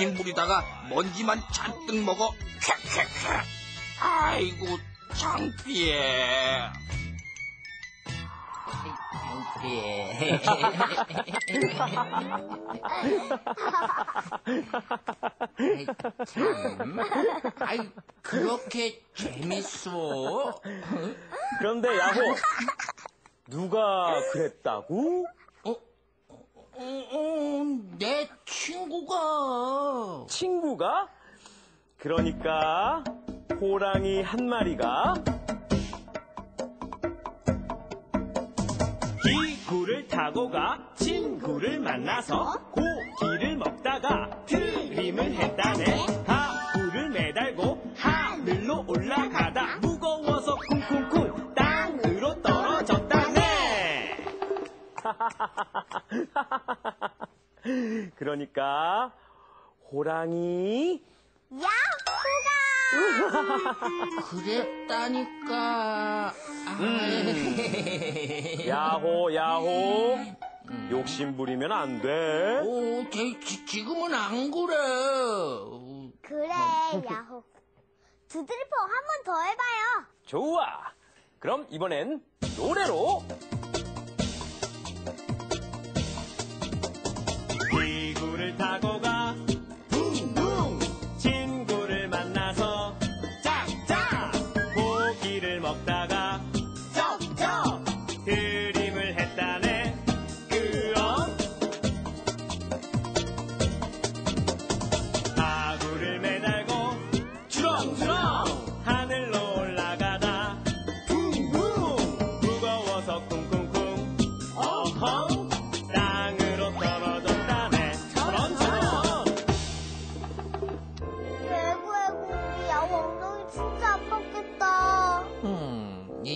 욕심 부리다가 먼지만 잔뜩 먹어 쾌쾌쾌 아이고 창피해 참. 아이, 그렇게 재밌어? 그런데 야호, 누가 그랬다고? 어, 어, 내 친구가. 친구가? 그러니까 호랑이 한 마리가 기구를 타고 가 친구를 만나서 고기를 먹다가 트림을 했다네. 하구를 매달고 하늘로 올라가다 무거워서 쿵쿵쿵 땅으로 떨어졌다네. 그러니까 호랑이 야호가! 그랬다니까. 아, 야호 야호 욕심 부리면 안 돼. 오, 제, 지- 지금은 안 그래. 그래, 야호. 두드리퍼 한번 더 해봐요. 좋아. 그럼 이번엔 노래로.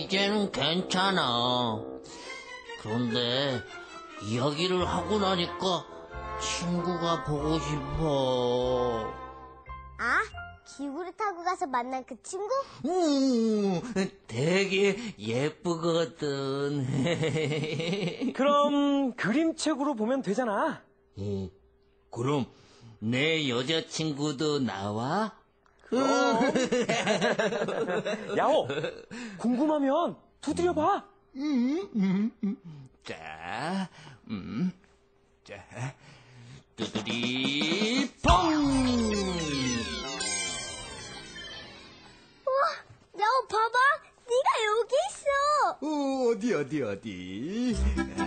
이제는 괜찮아. 그런데 이야기를 하고 나니까 친구가 보고 싶어. 아, 기구를 타고 가서 만난 그 친구? 음, 되게 예쁘거든. 그럼 그림책으로 보면 되잖아 어, 그럼 내 여자친구도 나와? 야호 궁금하면 두드려봐 자, 음, 자, 두드리 펑! 야호, 봐봐. 네가 여기 있어. 어, 어디 어디 어디 아.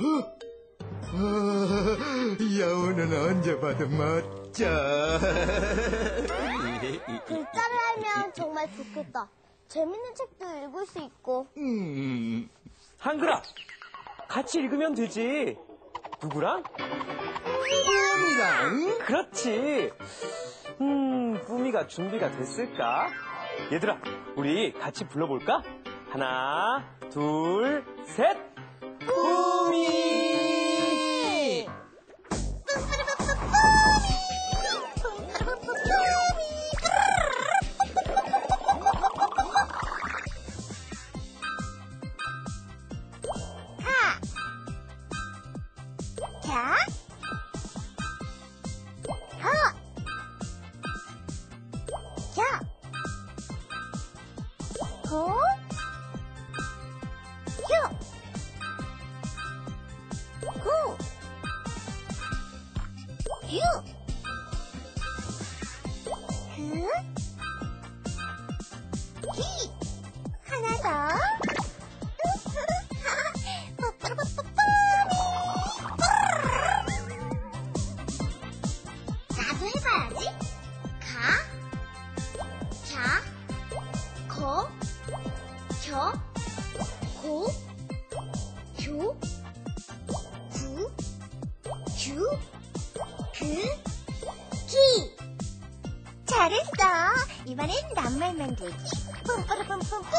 어, 어, 여우는 언제 봐도 멋 져 글자를 알면 정말 좋겠다. 재밌는 책도 읽을 수 있고. 음, 한글아 같이 읽으면 되지 누구랑? 꿈이랑 그렇지 음 꾸미가 준비가 됐을까? 얘들아 우리 같이 불러볼까? 하나 둘셋 꾸 휴. 그. 기. 하나 더. 기. 잘했어. 이번엔 낱말 만들기. 뿜뿌르뿜뿜뿜.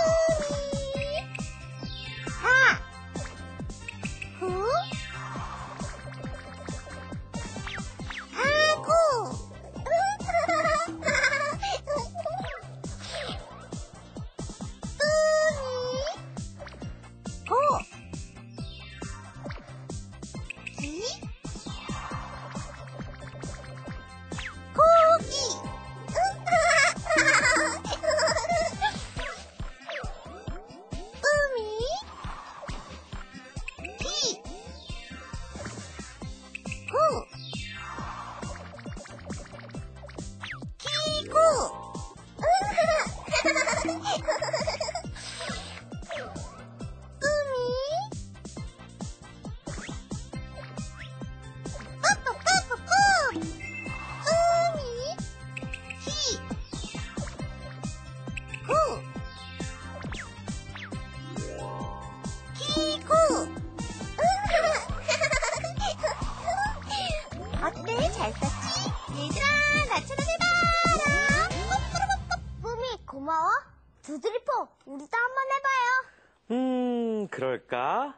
그럴까?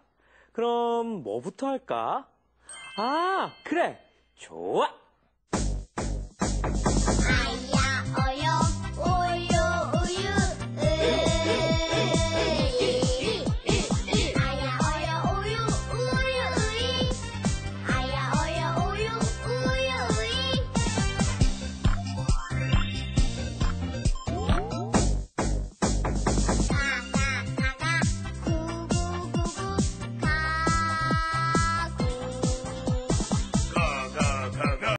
그럼 뭐부터 할까? 아, 그래! 좋아!